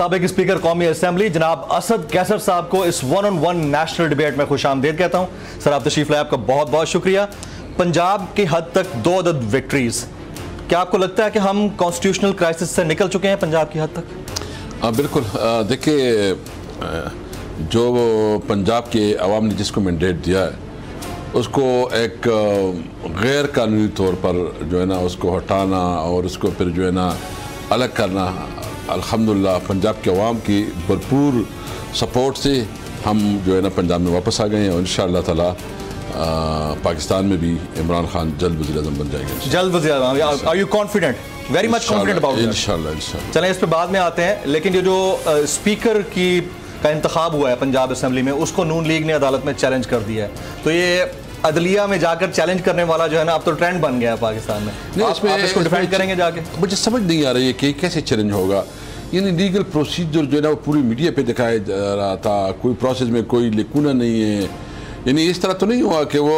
सबक स्पीकर कौमी असम्बली जनाब असद कैसर साहब को इस one on one national debate में खुश आमदेद कहता हूँ। सर आप तशीफ लाए आपका बहुत बहुत शुक्रिया। पंजाब की हद तक दो अदद विक्ट्रीज क्या आपको लगता है कि हम कॉन्स्टिट्यूशनल क्राइसिस से निकल चुके हैं पंजाब की हद तक? हाँ बिल्कुल। देखिए जो पंजाब के अवाम ने जिसको मैंडेट दिया है, उसको एक गैर कानूनी तौर पर जो है ना, उसको हटाना और उसको फिर जो है ना अलग करना अल्हम्दुलिल्लाह पंजाब के अवाम की भरपूर सपोर्ट से हम जो है ना पंजाब में वापस आ गए हैं और इन ताला पाकिस्तान में भी इमरान खान जल्द वजी अजम बन जाएँगे। जल्द वजी are you confident very much confident about इंशाल्लाह चलें इस पर बाद में आते हैं लेकिन ये जो स्पीकर की का इंतखब हुआ है पंजाब असम्बली में उसको नून लीग ने अदालत में चैलेंज कर दिया है। तो ये अदलिया में जाकर चैलेंज करने वाला जो है ना अब तो ट्रेंड बन गया है पाकिस्तान में। नहीं आप, इसमें आप इसको डिफेंड करेंगे जाके? मुझे समझ नहीं आ रही है कि कैसे चैलेंज होगा। यानी लीगल प्रोसीजर जो है ना वो पूरी मीडिया पे दिखाया जा रहा था। कोई प्रोसेस में कोई लिकुना नहीं है। यानी इस तरह तो नहीं हुआ कि वो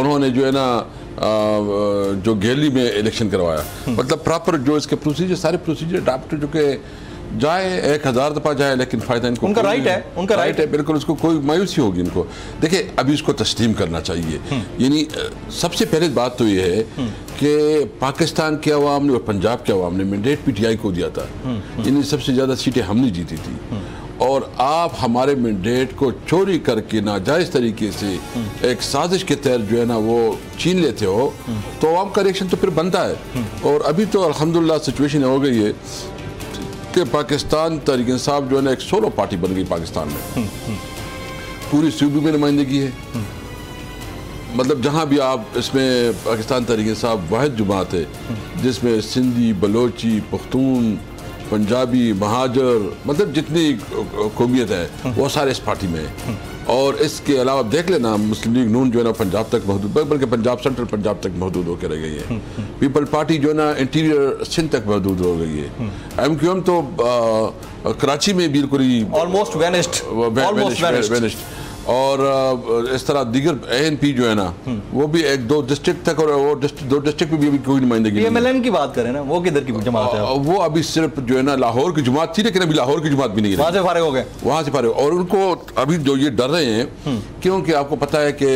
उन्होंने जो है ना जो गैली में इलेक्शन करवाया। हम्म। मतलब प्रॉपर जो इसके प्रोसीजर सारे प्रोसीजर अडाप्ट हो चुके जाए एक हज़ार दफ़ा जाए लेकिन फ़ायदा इनको उनका राइट है उनका राइट है बिल्कुल उसको कोई मायूसी होगी इनको। देखिए अभी इसको तस्लीम करना चाहिए। हम्म। यानी सबसे पहले बात तो ये है हम्म। कि पाकिस्तान के अवाम ने और पंजाब के अवाम ने मैंडेट पीटीआई को दिया था। हम्म, यानी सबसे ज़्यादा सीटें हमने जीती थी। और आप हमारे मैंडेट को चोरी करके नाजायज़ तरीके से एक साजिश के तहत जो है ना वो छीन लेते हो तो आवाम का रिएक्शन तो फिर बनता है। और अभी तो अलहमदिल्ला सिचुएशन हो गई है कि पाकिस्तान तहरीक इंसाफ जो है ना एक सोलो पार्टी बन गई पाकिस्तान में। पूरी सूबे में नुमाइंदगी है। मतलब जहाँ भी आप इसमें पाकिस्तान तहरीक इंसाफ वाद जुमात है जिसमें सिंधी बलोची पख्तून पंजाबी महाजर मतलब जितनी कौमियत है वो सारे इस पार्टी में है। और इसके अलावा देख लेना मुस्लिम लीग नून जो है ना पंजाब तक महदूद बल्कि पंजाब सेंट्रल पंजाब तक महदूद होकर रह गई है। पीपल पार्टी जो है ना इंटीरियर सिंध तक महदूद हो गई है। एम क्यू एम तो आ, कराची में बिल्कुल ही ऑलमोस्ट वेनिस्ड और इस तरह दीगर एन पी जो है ना वो भी एक दो डिस्ट्रिक्ट तक और वो दो डिस्ट्रिक्ट में भी अभी कोई नुमाइंदगी एमएलएन की बात करें ना वो किधर की जमात है? वो अभी सिर्फ़ जो है ना लाहौर की जमात थी लेकिन अभी लाहौर की जमात भी नहीं वहाँ से फारे हो गए। वहाँ से फारे और उनको अभी जो ये डर रहे हैं हम्म। क्योंकि आपको पता है कि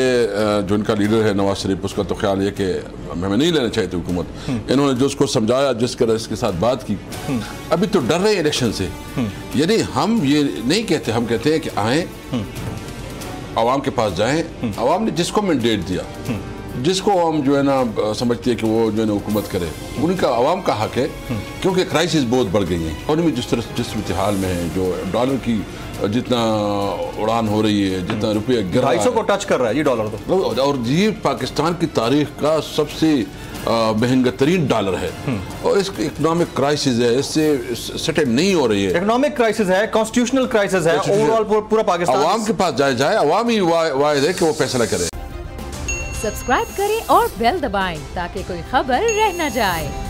जो इनका लीडर है नवाज़ शरीफ उसका तो ख्याल है कि हमें नहीं लेना चाहिए थी हुकूमत। हम्म। इन्होंने जो उसको समझाया जिस तरह इसके साथ बात की हम्म। अभी तो डर रहे हैं इलेक्शन से। यानी हम ये नहीं कहते हम कहते हैं कि आए आवाम के पास जाएँ आवाम ने जिसको मैंडेट दिया जिसको आवाम जो है ना समझती है कि वो जो है ना हुकूमत करे उनका आवाम का हक है क्योंकि क्राइसिस बहुत बढ़ गई है। और जिस तरह जिस हाल में है जो डॉलर की जितना उड़ान हो रही है जितना रुपये ढाई को टच कर रहा है ये डॉलर तो। और ये पाकिस्तान की तारीख का सबसे महँगा तरीन डॉलर है। और इस इकोनॉमिक क्राइसिस है इससे सेटल नहीं हो रही है। इकोनॉमिक क्राइसिस है कॉन्स्टिट्यूशनल क्राइसिस है ओवरऑल पूरा पाकिस्तान आवाम के पास जाए जाए आवाम ही वायद है कि वो फैसला करे। सब्सक्राइब करें और बेल दबाएँ ताकि कोई खबर रह न जाए।